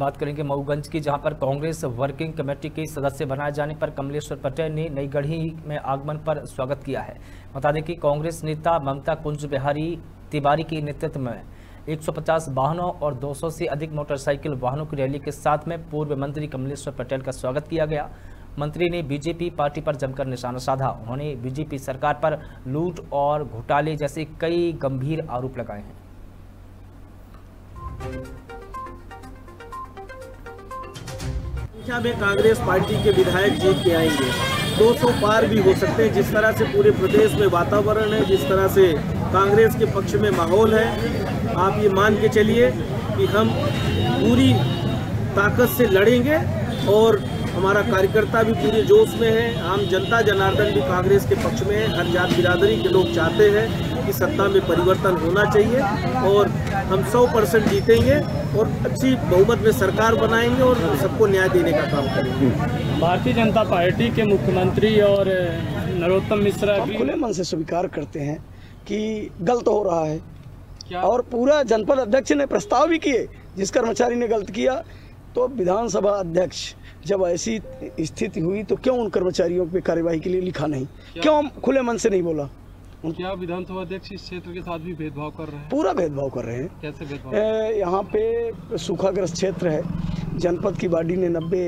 बात करेंगे मऊगंज की, जहाँ पर कांग्रेस वर्किंग कमेटी के सदस्य बनाए जाने पर कमलेश्वर पटेल ने नई गढ़ी में आगमन पर स्वागत किया है। बता दें कि कांग्रेस नेता ममता कुंज बिहारी तिवारी के नेतृत्व में 150 वाहनों और 200 से अधिक मोटरसाइकिल वाहनों की रैली के साथ में पूर्व मंत्री कमलेश्वर पटेल का स्वागत किया गया। मंत्री ने बीजेपी पार्टी पर जमकर निशाना साधा। उन्होंने बीजेपी सरकार पर लूट और घोटाले जैसे कई गंभीर आरोप लगाए हैं। संख्या में कांग्रेस पार्टी के विधायक जीत के आएँगे। 200 पार भी हो सकते हैं। जिस तरह से पूरे प्रदेश में वातावरण है, जिस तरह से कांग्रेस के पक्ष में माहौल है, आप ये मान के चलिए कि हम पूरी ताकत से लड़ेंगे और हमारा कार्यकर्ता भी पूरे जोश में है। आम जनता, जनार्दन भी कांग्रेस के पक्ष में है। हर जात बिरादरी के लोग चाहते हैं कि सत्ता में परिवर्तन होना चाहिए और हम 100 परसेंट जीतेंगे और अच्छी बहुमत में सरकार बनाएँगे और सबको न्याय देने का काम करेंगे। भारतीय जनता पार्टी के मुख्यमंत्री और नरोत्तम मिश्रा भी खुले मन से स्वीकार करते हैं कि गलत हो रहा है। क्या? और पूरा जनपद अध्यक्ष ने प्रस्ताव भी किए जिस कर्मचारी ने गलत किया तो विधानसभा अध्यक्ष जब ऐसी स्थिति हुई तो क्यों उन कर्मचारियों पे कार्यवाही के लिए लिखा नहीं? क्यों? खुले मन से नहीं बोला? क्या विधानसभा अध्यक्ष इस क्षेत्र के साथ भी भेदभाव कर रहे हैं। पूरा भेदभाव कर रहे हैं। कैसे भेदभाव? यहाँ पे सूखाग्रस्त क्षेत्र है। जनपद की बाडी ने नब्बे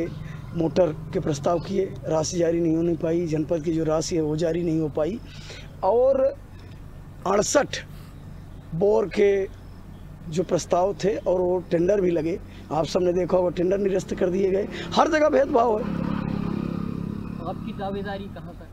मोटर के प्रस्ताव किए। राशि जारी नहीं होने पाई। जनपद की जो राशि है वो जारी नहीं हो पाई। और अड़सठ बोर के जो प्रस्ताव थे और वो टेंडर भी लगे। आप सबने देखा होगा टेंडर निरस्त कर दिए गए। हर जगह भेदभाव है। आपकी दावेदारी कहाँ तक?